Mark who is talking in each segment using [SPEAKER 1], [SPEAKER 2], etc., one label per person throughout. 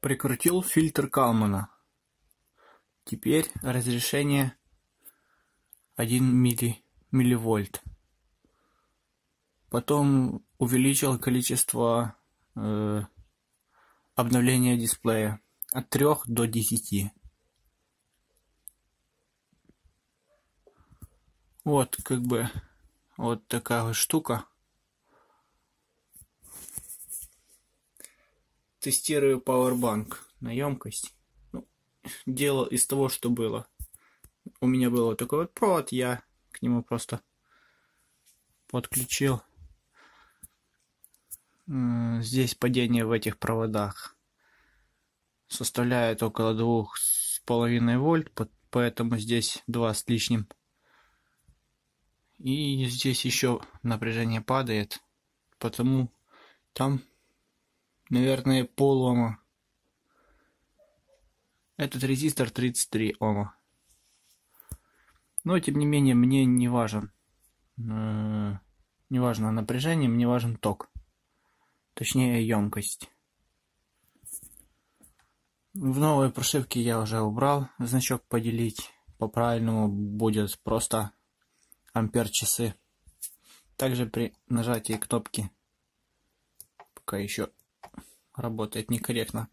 [SPEAKER 1] Прикрутил фильтр Калмана. Теперь разрешение 1 милли, милливольт. Потом увеличил количество э, обновления дисплея от 3 до 10. Вот как бы вот такая вот штука. Тестирую Powerbank на емкость. Ну, делал из того, что было. У меня был вот такой вот провод, я к нему просто подключил. Здесь падение в этих проводах составляет около двух с половиной вольт, поэтому здесь два с лишним и здесь еще напряжение падает, потому там, наверное, пол ома. Этот резистор 33 ома. Но, тем не менее, мне не важен. Э, не важно напряжение, мне важен ток. Точнее, емкость. В новой прошивке я уже убрал значок поделить. По-правильному будет просто ампер-часы. Также при нажатии кнопки, пока еще работает некорректно,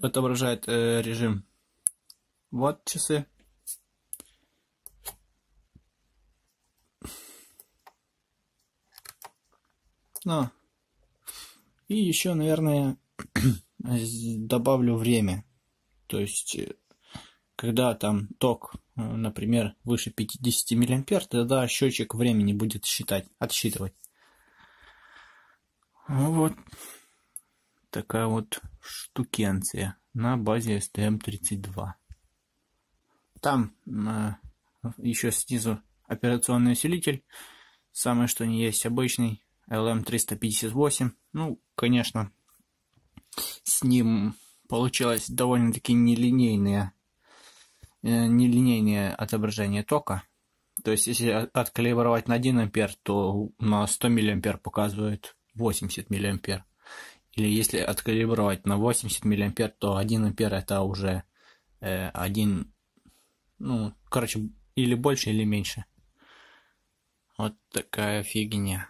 [SPEAKER 1] отображает э, режим вот часы. Ну, и еще, наверное, добавлю время. То есть э, когда там ток, э, например, выше 50 миллиампер, тогда счетчик времени будет считать, отсчитывать. Вот такая вот штукенция на базе STM32. Там э, еще снизу операционный усилитель, самое что не есть обычный LM358. Ну, конечно, с ним получилось довольно-таки нелинейная Э, нелинейное отображение тока. То есть, если откалибровать на 1 ампер, то на 100 миллиампер показывает 80 миллиампер. Или если откалибровать на 80 миллиампер, то 1 ампер это уже э, 1, ну, короче, или больше, или меньше. Вот такая фигня.